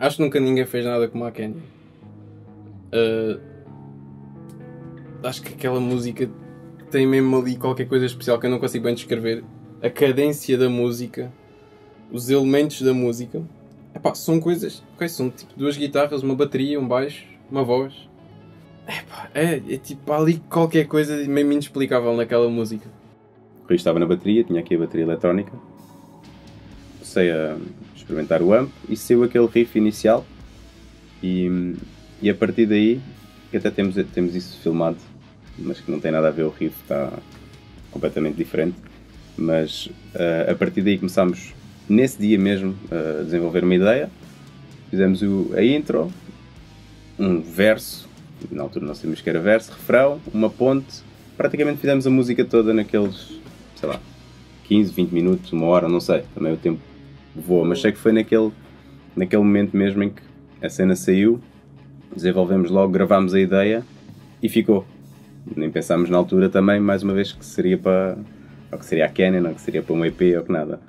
Acho que nunca ninguém fez nada como a Kenya. Uh, acho que aquela música tem mesmo ali qualquer coisa especial que eu não consigo bem descrever. A cadência da música, os elementos da música. Epá, são coisas. Okay, são tipo duas guitarras, uma bateria, um baixo, uma voz. Epá, é, é tipo ali qualquer coisa mesmo inexplicável naquela música. Rui estava na bateria, tinha aqui a bateria eletrónica. Comecei a experimentar o amp e saiu aquele riff inicial. E, e a partir daí, que até temos, temos isso filmado, mas que não tem nada a ver, o riff está completamente diferente. Mas uh, a partir daí começámos, nesse dia mesmo, a desenvolver uma ideia. Fizemos o, a intro, um verso, na altura não sabíamos que era verso, refrão, uma ponte. Praticamente fizemos a música toda naqueles, sei lá, 15, 20 minutos, uma hora, não sei, também o tempo voa, mas sei que foi naquele, naquele momento mesmo em que a cena saiu, desenvolvemos logo, gravámos a ideia e ficou. Nem pensámos na altura também, mais uma vez, que seria para. ou que seria a Canon, ou que seria para um EP, ou que nada.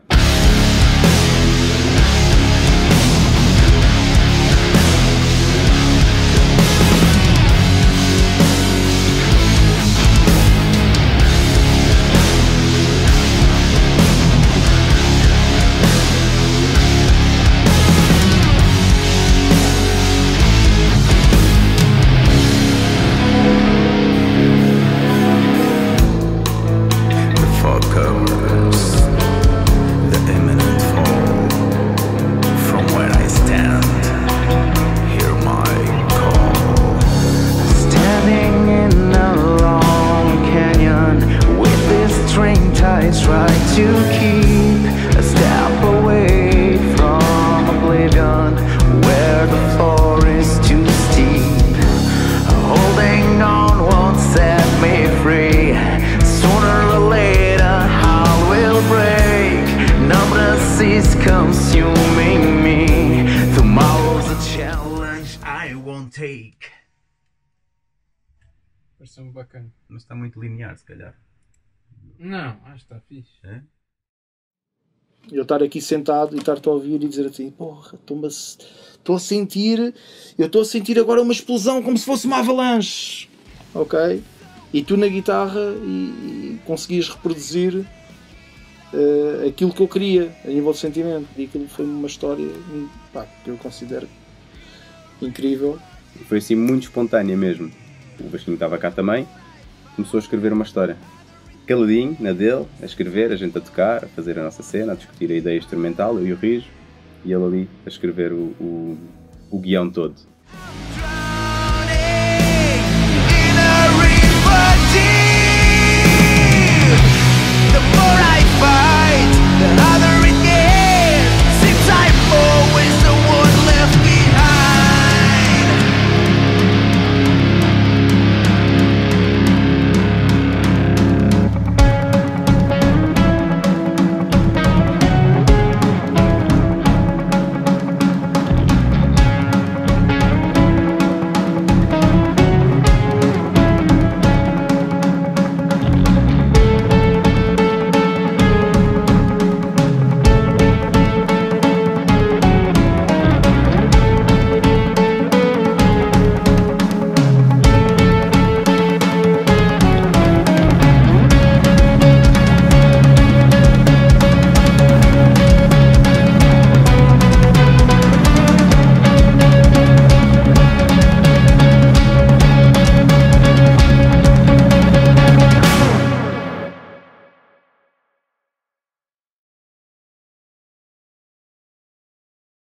Mas está muito linear, se calhar. Não, acho que está fixe. É? Eu estar aqui sentado e estar-te a ouvir e dizer assim, porra, estou a sentir, eu estou a sentir agora uma explosão como se fosse uma avalanche. Ok? E tu na guitarra e, e conseguias reproduzir uh, aquilo que eu queria a nível de sentimento. E aquilo foi uma história pá, que eu considero incrível. Foi assim muito espontânea mesmo. O Vasquinho estava cá também começou a escrever uma história. Caladinho, na dele, a escrever, a gente a tocar, a fazer a nossa cena, a discutir a ideia instrumental, eu e o Rijo, e ele ali a escrever o, o, o guião todo.